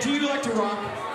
do you like to rock?